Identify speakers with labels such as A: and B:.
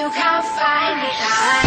A: you can't find it.